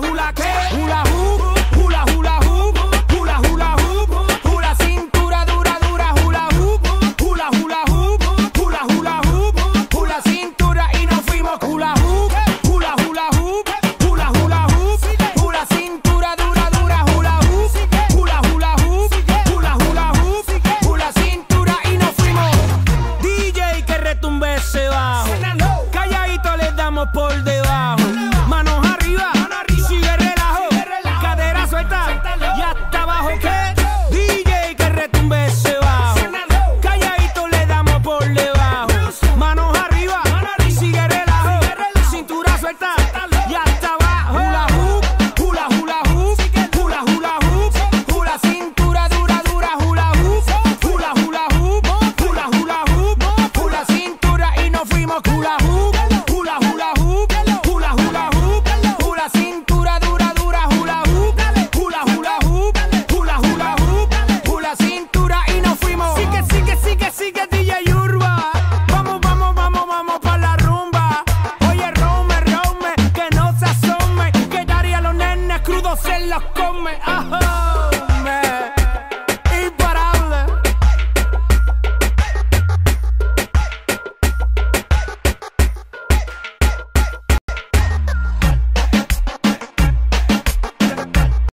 hula qué, hula hoop, hula hula hoop, hula hula hoop, hula cintura dura dura hula hoop, hula hula hoop, hula hula hoop, hula cintura y nos fuimos hula hoop, hula hula hoop, hula hula hoop, hula cintura dura dura hula hoop, hula hula hoop, hula hula hoop, hula cintura y nos fuimos. DJ que retumbe ese bajo, calladito le damos por debajo. se los come. Ajá.